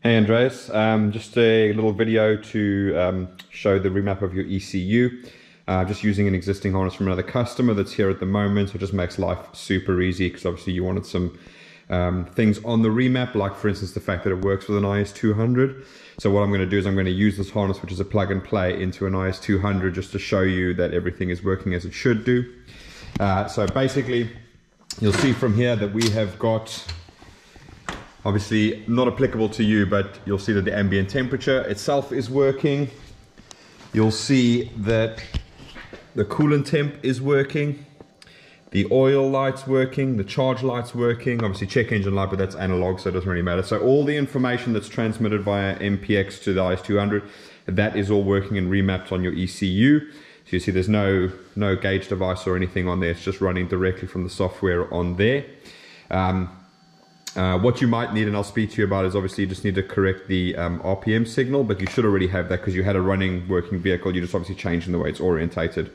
Hey Andreas, um, just a little video to um, show the remap of your ECU. Uh, just using an existing harness from another customer that's here at the moment, so it just makes life super easy because obviously you wanted some um, things on the remap, like for instance the fact that it works with an IS200. So what I'm going to do is I'm going to use this harness, which is a plug and play, into an IS200 just to show you that everything is working as it should do. Uh, so basically, you'll see from here that we have got Obviously not applicable to you, but you'll see that the ambient temperature itself is working. You'll see that the coolant temp is working. The oil light's working, the charge light's working, obviously check engine light, but that's analog, so it doesn't really matter. So all the information that's transmitted via MPX to the IS200, that is all working and remapped on your ECU. So you see there's no, no gauge device or anything on there, it's just running directly from the software on there. Um, uh, what you might need, and I'll speak to you about, is obviously you just need to correct the um, RPM signal, but you should already have that because you had a running working vehicle. You're just obviously changing the way it's orientated.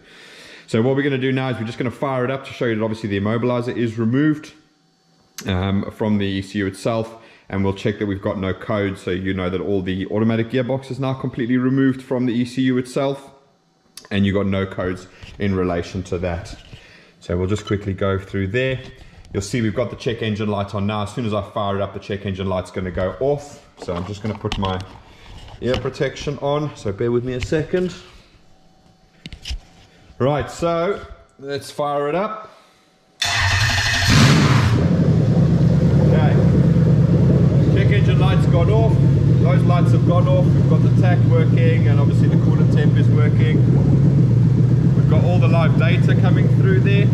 So what we're going to do now is we're just going to fire it up to show you that obviously the immobilizer is removed um, from the ECU itself and we'll check that we've got no code so you know that all the automatic gearbox is now completely removed from the ECU itself and you've got no codes in relation to that. So we'll just quickly go through there. You'll see we've got the check engine light on now. As soon as I fire it up, the check engine light's gonna go off. So I'm just gonna put my ear protection on. So bear with me a second. Right, so let's fire it up. Okay, check engine light's gone off. Those lights have gone off. We've got the tach working and obviously the coolant temp is working. We've got all the live data coming through there.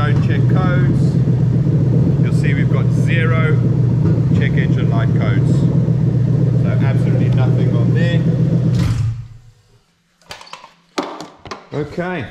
go check codes, you'll see we've got zero check engine light codes. So absolutely nothing on there. Okay,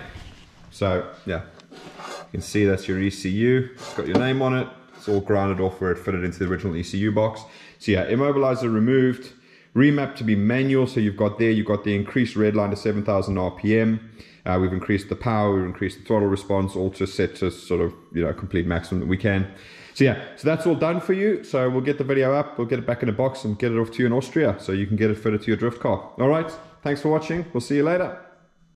so yeah, you can see that's your ECU. It's got your name on it. It's all grounded off where it fitted into the original ECU box. So yeah, immobilizer removed, remap to be manual. So you've got there, you've got the increased red line to 7,000 RPM. Uh, we've increased the power, we've increased the throttle response, all to set to sort of, you know, complete maximum that we can. So yeah, so that's all done for you. So we'll get the video up, we'll get it back in a box and get it off to you in Austria so you can get it fitted to your drift car. All right, thanks for watching. We'll see you later.